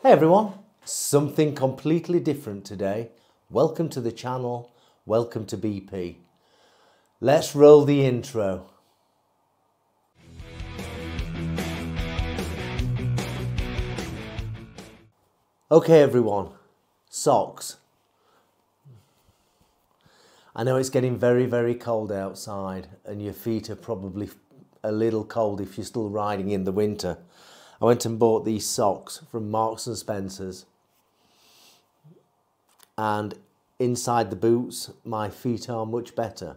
Hey everyone, something completely different today. Welcome to the channel, welcome to BP. Let's roll the intro. Okay everyone, socks. I know it's getting very, very cold outside and your feet are probably a little cold if you're still riding in the winter. I went and bought these socks from Marks and Spencer's and inside the boots my feet are much better.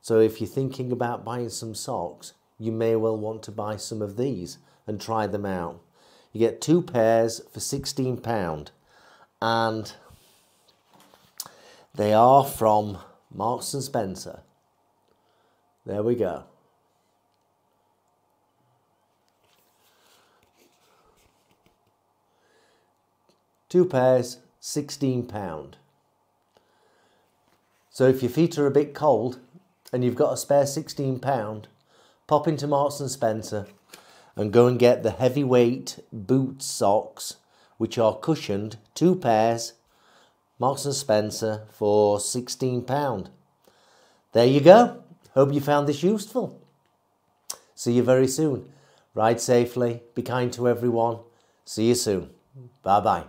So if you're thinking about buying some socks, you may well want to buy some of these and try them out. You get two pairs for £16 and they are from Marks and Spencer. There we go. Two pairs, £16. So if your feet are a bit cold and you've got a spare £16, pop into Marks and Spencer and go and get the heavyweight boot socks which are cushioned, two pairs, Marks and Spencer for £16. There you go. Hope you found this useful. See you very soon. Ride safely, be kind to everyone. See you soon. Bye bye.